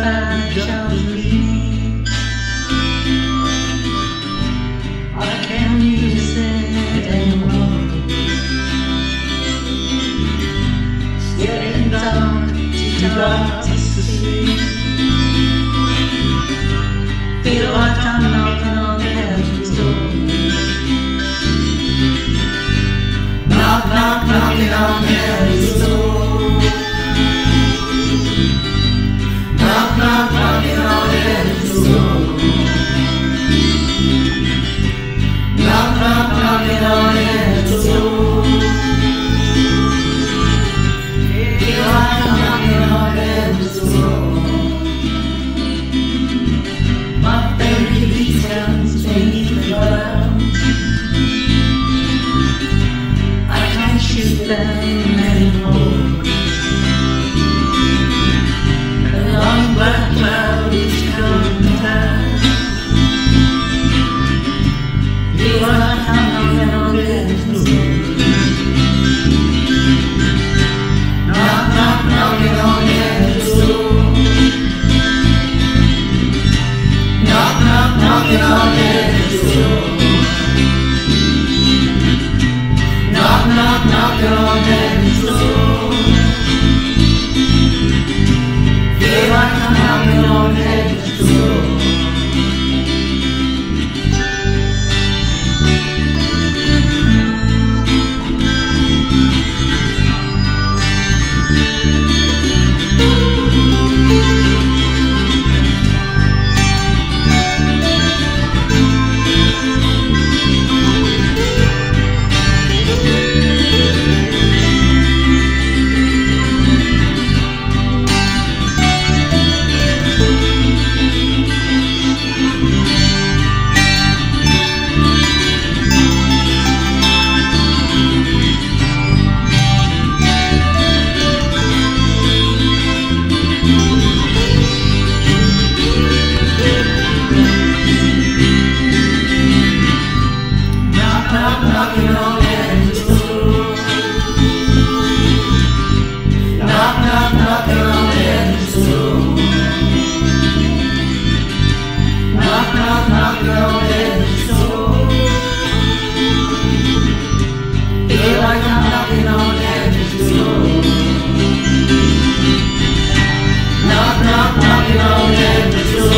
I can't use it anymore. To see. Feel I'm knocking on heaven's door. Knock, knock, knocking on heaven's door.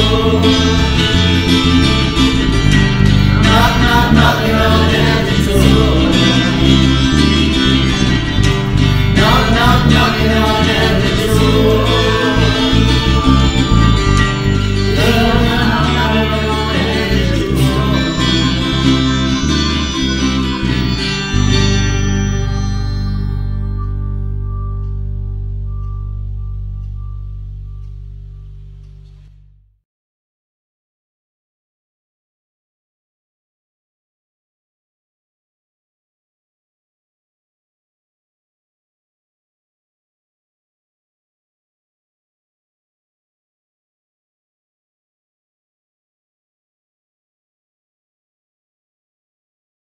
Heaven's